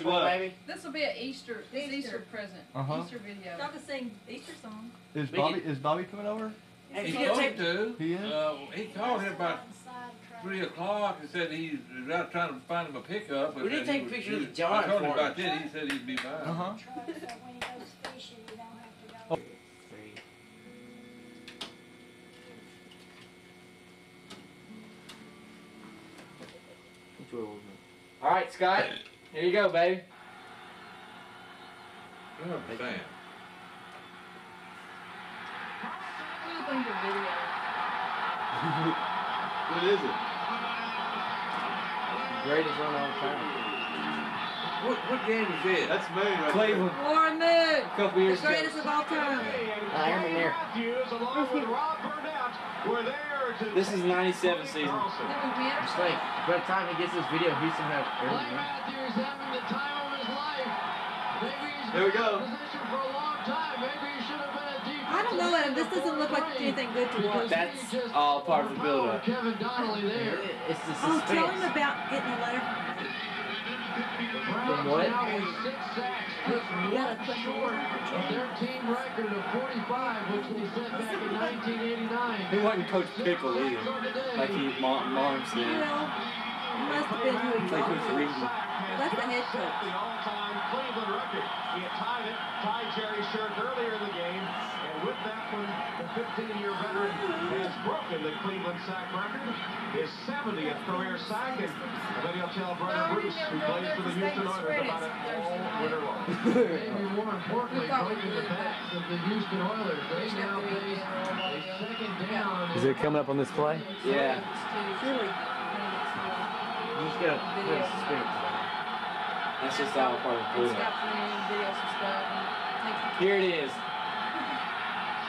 April, what? baby? This will be an Easter, Easter, Easter present, Uh-huh. Easter video. Got to sing Easter song. Is We Bobby can- is Bobby coming over? Hey, He's if going tape, to. He is? Uh, he called here about three o'clock and said he was out trying to find him a pickup. We did that he take was- pictures he- of John I told him about that. He said he'd be by. Uh huh. Truck, so when he goes fishing, you don't have to go. Three. All right, Scot. Here you go, baby. Oh, damn. We'll bring the. What is it? Greatest run all time. What, what game is it? That's Moon right Cleveland. Warren Moon, A couple the years ago. greatest of all time. I am in there. This is 97 season. Did we win? Just think, by the time he gets this video, Houston has early game. Matthews having the time of his life. Here we go. in position for a long time. Maybe he should have been a deep. I don't know, Adam. This doesn't look like anything good to watch. That's all part of the build-up. Kevin Donnelly there. It's the Oh, tell him about getting a letter from me. What? now with six sacks, just a one short of their team record of 45, which they set back in 1989. He wasn't Coach Pickle either. Like he, mom, mom said. Well, must have been who he Like talked to. That's the head coach. the all-time Cleveland record. He had tied it, tied Jerry Sherk earlier in the game, and with that one, the 15-year veteran has broken the Cleveland sack record, his 70th career sack, and I bet he'll tell brother Bruce, who never plays for the Houston Oilers, about it all winter long. maybe more importantly, We thought we breaking the backs of the Houston Oilers. They now have to read face a second down. Is it coming up on this play? Yeah. Surely. You just gotta put a suspense. That's just all part of the And build-up. Scott Flynn, video some stuff. and the- Here it is.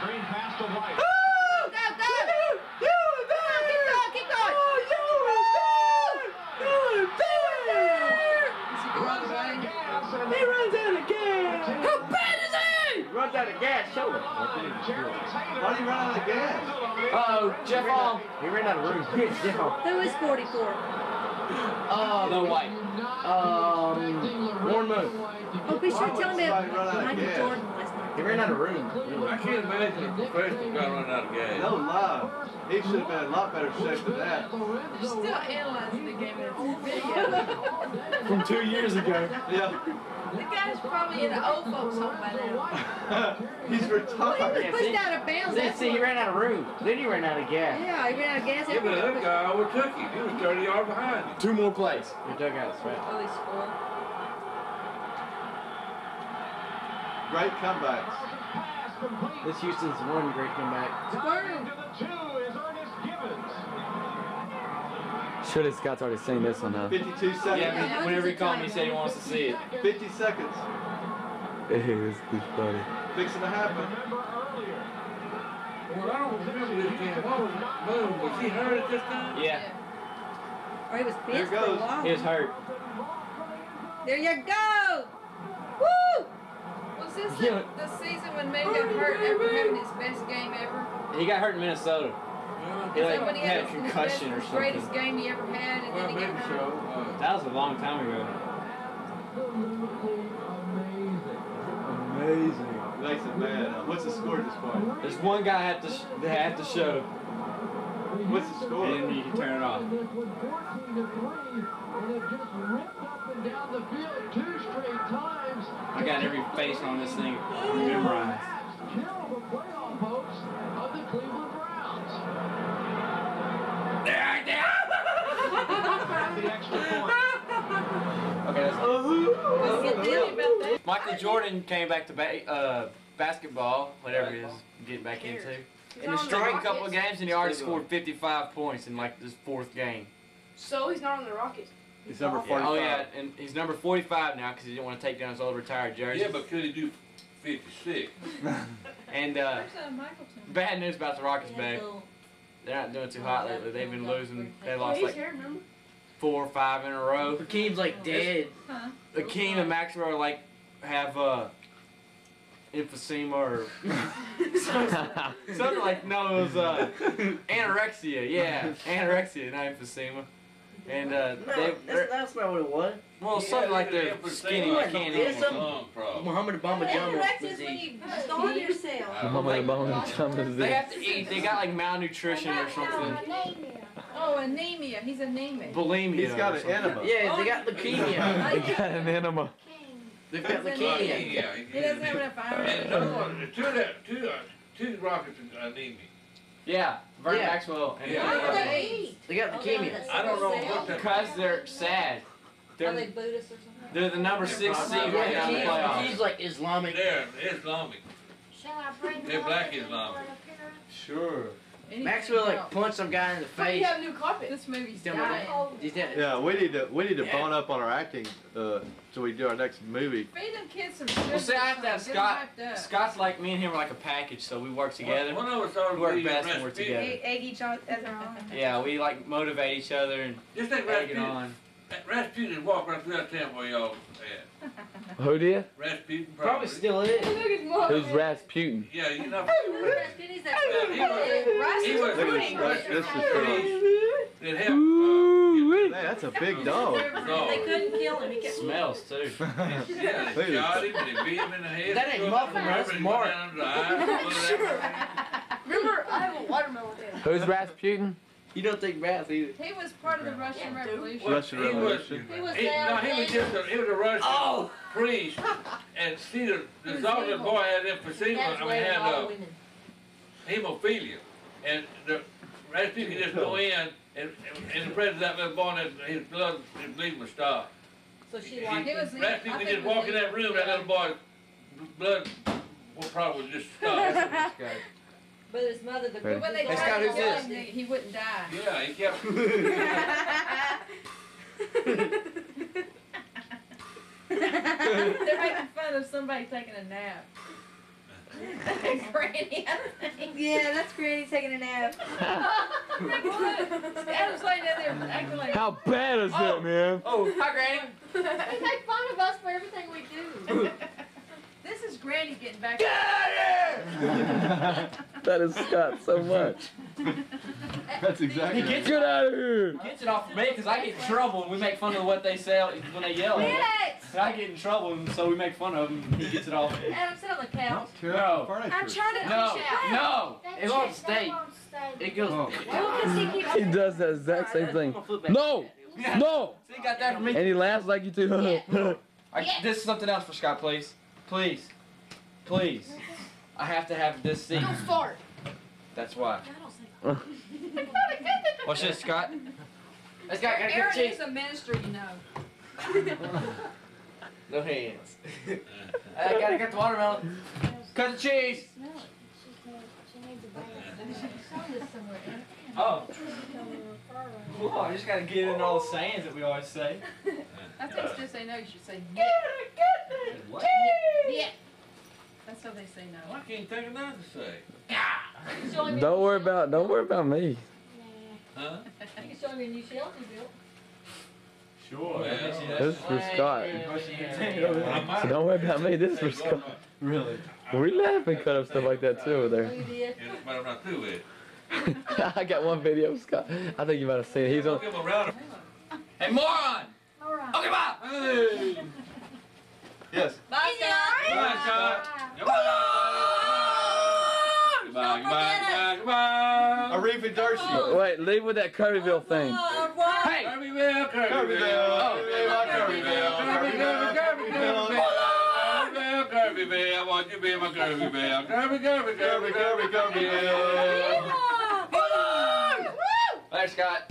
Screen pass to White. Go, go! Keep going, keep going! Is he going away? Gas, and He runs out of gas. How bad is he? Runs out of gas. Show it. Why do you run out of gas? Uh-oh, Jeff Hall. He ran out of room. Jeff Hall. Who is 44? Oh, no white. Um, Warren Moon. Oh, be sure to tell me Somebody run out about of Michael. Jordan last night. He ran out of room. I can't imagine a professional guy running out of gas. No lie. He should have been in a lot better shape than that. You're still analyzing the game in video. From two years ago. Yeah. The guy's probably in an old folks home by now. He's Well, he retired. was Yeah, pushed out of bounds. See, That's see, he ran out of room. Then he ran out of gas. Yeah, he ran out of gas. Yeah, but that guy overtook him. He was 30 yards behind him. Two more plays. Your dugout's right. At least four. Great comebacks. This Houston's one great comeback. Diving to the two is Ernest Givins. Surely Scot's already seen this one, huh? 52 seconds. Yeah, but whenever he called me, he said he wants to see it. 50 seconds. It is too funny. Fixing to happen. Remember earlier. Well, I don't remember this game. What was Moon? Was he hurt at this time? Yeah, Or he was There bent goes. he was hurt. There you go! Woo! Was this Yeah. the, the season when Moon got hurt after having his best game ever? He got hurt in Minnesota. He like that when he had a had his, his, concussion best, or something. greatest game he ever had, and Well, then he maybe got so. hurt? Uh, That was a long time ago. Amazing. Amazing. Makes it bad. Uh, What's the score at this point? There's one guy have to sh- they have to show, What's the score? and then you can turn it off. This was 14 to 3, and it just ripped up and down the field two straight times. I got every face on this thing memorized. Kill the playoff hopes of the Cleveland Browns. The extra point. Okay, that's Let's get Tell me the about that. Michael Jordan came back to ba- uh, basketball, whatever it is, getting back Cares. into. He's In on the the straight couple of games, and he already scored 55 points in like this fourth game. So he's not on the Rockets. It's number Yeah, 45. oh yeah, and he's number 45 now because he didn't want to take down his old retired jersey. yeah, but could he do 56? And uh, Where's uh, Michaelton? bad news about the Rockets, babe. They're not doing too hot lately. They've been losing. They Oh, lost like here, remember? four or five in a row. Hakeem's like dead. Huh? Akeem and Maxwell are like have uh emphysema or something, something like no, it was uh anorexia. Yeah, anorexia, not emphysema. And uh, No, they, that's, that's not what it was. well, something like they're skinny. You can't eat It's them. some- Muhammad Obama Jama Anorexia's disease. you starve yourself. Mama the bone chum They have to eat. They got like malnutrition or something. Oh, anemia. He's anemic. Bulimia. He's got or an something. enema. Yeah, they got leukemia. They got an enema. They've got He's Oh, leukemia. He doesn't have enough iron. another one, two that, two, uh, two rockets are anemia. Yeah, Vern Yeah. Maxwell. And Yeah. How do uh, they eat? They got leukemia. I don't know what that. because they're sad. Are they They're, Buddhists or something? they're the number six seed right now in the Yeah, playoffs. he's, he's like Islamic. They're Islamic. Shall I bring They're black up in Islam. for an appearance? Sure. Anything Maxwell like else. punched some guy in the But you have new carpet. This movie's Tell me dying. that. He's dead. Yeah, we need to we need to bone up on our acting uh, so we do our next movie. Feed them kids some sugar. Well, see, I have to have Scot. Scot's like me and him are like a package, so we work together. One of us ought We to work best when we're together. Egg each other as. Yeah, we like motivate each other and Just think egg it on. Rasputin walk right through that town where y'all at. Who did? Rasputin Probably probably. still is. Look at mom. Who's Rasputin? Yeah, you know. Rasputin's that Yeah, he was, he was, Look at this, this is that helped, uh, Ooh, Man, that's a big dog. No. They couldn't kill him. He kept Smells too. yeah, they shot him and they beat him in the head. That ain't took muffin, that's over and Mark. went down the aisle, put it out. Remember, I have a watermelon head. Who's Rasputin? You don't think baths either. He was part of the Russian Yeah, dude. Revolution. Russian He was- Revolution. He was He, no, he was just a, he was a Russian Oh! priest, and see the, the He Zoltan boy had emphysema, That's I mean had all the uh, women. hemophilia, and the Rasputin could just go in and and the president of that little boy, and his blood, his bleeding would stop. So she He- liked He was. Rasputin could just walk in that evil. room, that Yeah. little boy's blood will probably just stop. But his mother, the Right. But when they Hey, tried Scot, to who's kill this? him, they- he wouldn't die. yeah, he kept. They're making fun of somebody taking a nap. Granny, I think. Yeah, that's Granny taking a nap. Adam's laying down there acting like. How bad is Oh. that, man? Oh, hi, Granny. They make fun of us for everything we do. This is Granny getting back. That is Scot so much. That's exactly. He gets Get out of here. gets it off of me because I get in trouble and we make fun of what they say when they yell at us. Felix! I get in trouble and so we make fun of him. He gets it off. Adam, sit on the couch. No. I'm trying to No, out. no. That It won't chick, that stay. won't stay. It goes. Oh. He does that exact same thing. No! No! So you got that from me. And he laughs like you too. I, this is something else for Scot, please. Please. Please. I have to have this seat. Don't fart. That's why. I don't say. Watch this, Scot. Let's got gotta Aaron get is a minister, you know. No hands. I gotta get the watermelon. Cut the cheese. Smell it. She said she needs a bath. Oh. Cool. I just gotta get in all the sayings that we always say. I think it's just they know you should say yeah. What? Yeah. That's how they say no. I can't think of nothing to say. don't worry about don't worry about me. Huh? You can show him your new shelf you built. Sure. This is for Scot. So don't worry about me. This is for Scot. Really? We laugh and cut up stuff like that too over there. you did? But I'm not through with it. I got one video of Scot. I think you might have seen it. He's on. Give him a round of Hey, moron! All right. Okay, bye! Hey! Yes. Bye, Scot. Goodbye, Scot. Goodbye. Goodbye, goodbye, goodbye, goodbye. Aretha Darcy. Wait, leave with that Curryville thing. Hey! Kirbyville, Kirbyville. Kirbyville. Kirbyville. Kirbyville. Kirbyville. Kirbyville, Kirbyville, I want you to be my Kirbyville. Kirby, Kirby, Kirby, Kirby, Kirbyville. There, Scot.